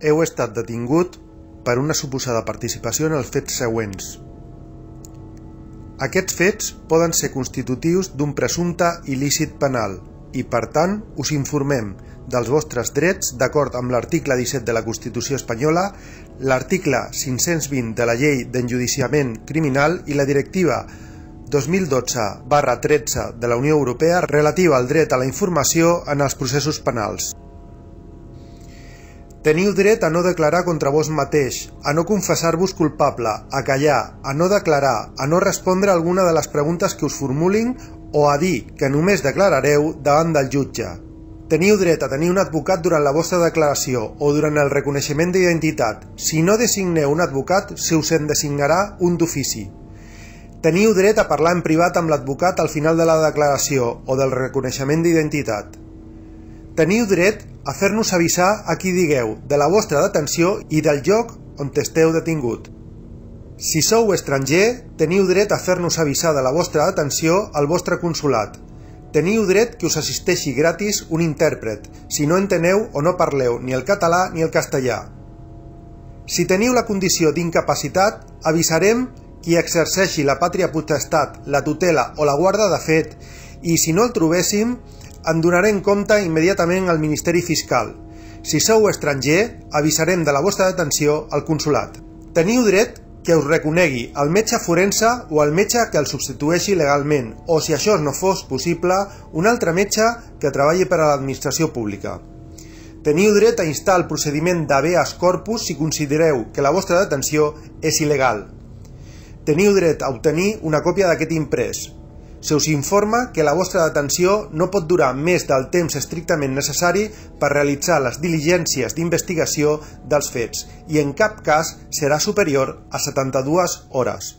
heu estat detingut per una suposada participació en els fets següents. Aquests fets poden ser constitutius d'un presumpte il·lícit penal i, per tant, us informem dels vostres drets d'acord amb l'article 17 de la Constitució espanyola, l'article 520 de la Llei d'Enjudiciament Criminal i la Directiva 2012-13 de la Unió Europea relativa al dret a la informació en els processos penals. Teniu dret a no declarar contra vos mateix, a no confessar-vos culpable, a callar, a no declarar, a no respondre alguna de les preguntes que us formulin o a dir que només declarareu davant del jutge. Teniu dret a tenir un advocat durant la vostra declaració o durant el reconeixement d'identitat. Si no designeu un advocat, se us en designarà un d'ofici. Teniu dret a parlar en privat amb l'advocat al final de la declaració o del reconeixement d'identitat. Teniu dret a fer-nos avisar a qui digueu de la vostra detenció i del lloc on esteu detingut. Si sou estranger, teniu dret a fer-nos avisar de la vostra detenció al vostre consulat. Teniu dret que us assisteixi gratis un intèrpret, si no enteneu o no parleu ni el català ni el castellà. Si teniu la condició d'incapacitat, avisarem qui exerceixi la pàtria potestat, la tutela o la guarda de fet i si no el trobéssim, en donarem compte immediatament al Ministeri Fiscal. Si sou estranger, avisarem de la vostra detenció al consulat. Teniu dret que us reconegui el metge forense o el metge que el substitueixi legalment, o si això no fos possible, un altre metge que treballi per a l'administració pública. Teniu dret a instar el procediment d'habeas corpus si considereu que la vostra detenció és il·legal. Teniu dret a obtenir una còpia d'aquest imprès, se us informa que la vostra detenció no pot durar més del temps estrictament necessari per realitzar les diligències d'investigació dels fets i en cap cas serà superior a 72 hores.